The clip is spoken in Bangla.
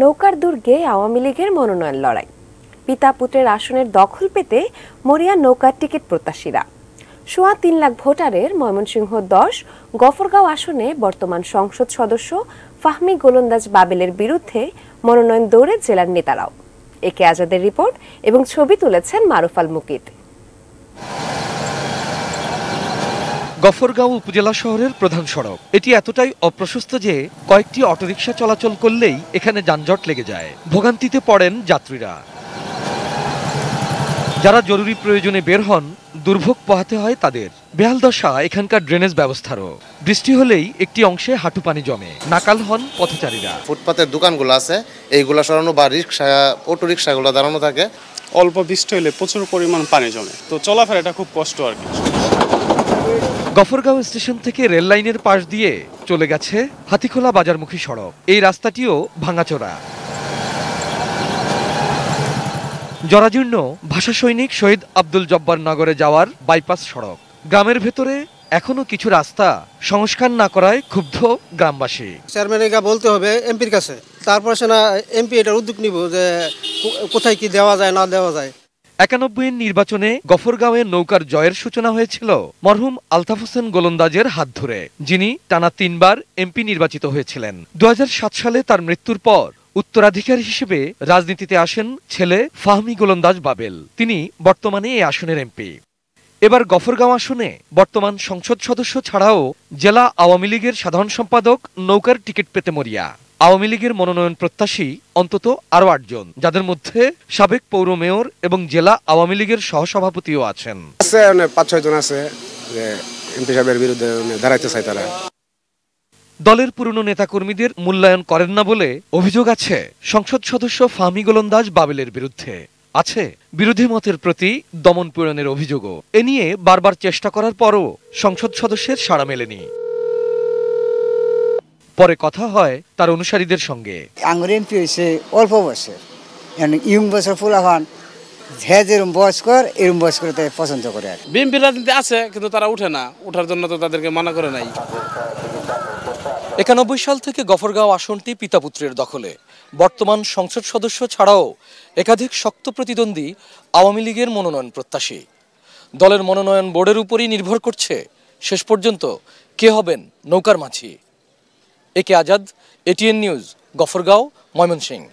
নৌকার দুর্গে আওয়ামী লীগের মনোনয়ন লড়াই। পিতা পুত্রের আসনের দখল পেতে মরিয়া নৌকার টিকিট প্রত্যাশীরা। সোয়া তিন লাখ ভোটারের ময়মনসিংহ দশ, গফরগাঁও আসনে বর্তমান সংসদ সদস্য ফাহমি গোলন্দাজ বাবেলের বিরুদ্ধে মনোনয়ন দৌড়ে জেলার নেতারাও। একে আজাদের রিপোর্ট এবং ছবি তুলেছেন মারুফাল মুকিত। গফরগাঁও উপজেলা শহরের প্রধান সড়ক। এটি এতটাই অপ্রশস্ত যে কয়েকটি অটোরিকশা চলাচল করলেই এখানে যানজট লেগে যায়। ভোগান্তিতে পড়েন যাত্রীরা। যারা জরুরি প্রয়োজনে বের হন দুর্ভোগ পোহাতে হয় তাদের। বেহাল দশা এখানকার ড্রেনেজ ব্যবস্থারও। বৃষ্টি হলেই একটি অংশে হাঁটু পানি জমে। নাকাল হন পথচারীরা। ফুটপাতের দোকানগুলো আছে। এইগুলো সরানো বা রিক্সা অটো রিক্সাগুলো দাঁড়ানো থাকে। অল্প বৃষ্টি হলে প্রচুর পরিমাণ পানি জমে। তো চলাফেরাটা খুব কষ্ট আর কি। গফরগাঁও স্টেশন থেকে রেল লাইনের পাশ দিয়ে চলে গেছে হাতিখোলা বাজারমুখী সড়ক। এই রাস্তাটিও ভাঙাচোরা। জরাজীর্ণ ভাষা সৈনিক শহীদ আব্দুল জব্বার নগরে যাওয়ার বাইপাস সড়ক। গ্রামের ভেতরে এখনও কিছু রাস্তা সংস্কার না করায় ক্ষুব্ধ গ্রামবাসী। চেয়ারম্যানকে বলতে হবে এমপির কাছে। তারপর সে না এমপি এটার উদ্যোগ নিব যে কোথায় কি দেওয়া যায়, না দেওয়া যায়। একানব্বই নির্বাচনে গফরগাঁওয়ে নৌকার জয়ের সূচনা হয়েছিল মরহুম আলতাফ হোসেন গোলন্দাজের হাত ধরে, যিনি টানা তিনবার এমপি নির্বাচিত হয়েছিলেন। দু হাজার সাত সালে তার মৃত্যুর পর উত্তরাধিকারী হিসেবে রাজনীতিতে আসেন ছেলে ফাহমি গোলন্দাজ বাবেল। তিনি বর্তমানে এই আসনের এমপি। এবার গফরগাঁও আসনে বর্তমান সংসদ সদস্য ছাড়াও জেলা আওয়ামী লীগের সাধারণ সম্পাদক নৌকার টিকিট পেতে মরিয়া। আওয়ামী লীগের মনোনয়ন প্রত্যাশী অন্তত আরও আটজন যাদের মধ্যে সাবেক পৌর মেয়র এবং জেলা আওয়ামী লীগের সহসভাপতিও আছেন। আছে পাঁচ ছয় জন আছে যে এমপি সাহেবের বিরুদ্ধে দাঁড়াইতে চাই তারা। দলের পুরনো নেতাকর্মীদের মূল্যায়ন করেন না বলে অভিযোগ আছে সংসদ সদস্য ফাহমি গোলন্দাজ বাবেলের বিরুদ্ধে। আছে বিরোধী মতের প্রতি দমন পীড়নের অভিযোগও। এ নিয়ে বারবার চেষ্টা করার পরও সংসদ সদস্যের সাড়া মেলেনি। পরে কথা হয় তার অনুসারীদের সঙ্গে। আঙুর এমপি হয়েছে অল্প বয়সের মানে ইয়ং বয়সের ফুলাফান হ্যাঁ যেরম বয়স কর এরম বয়স করে তাই পছন্দ করে আর কি। রাজনীতি আছে কিন্তু তারা উঠে না। ওঠার জন্য তো তাদেরকে মানা করে নাই। একানব্বই সাল থেকে গফরগাঁও আসনটি পিতাপুত্রের দখলে। বর্তমান সংসদ সদস্য ছাড়াও একাধিক শক্ত প্রতিদ্বন্দ্বী আওয়ামী লীগের মনোনয়ন প্রত্যাশী। দলের মনোনয়ন বোর্ডের উপরই নির্ভর করছে। শেষ পর্যন্ত কে হবেন নৌকার মাঝি? A K Azad ATN news Gafargaon Mymensingh.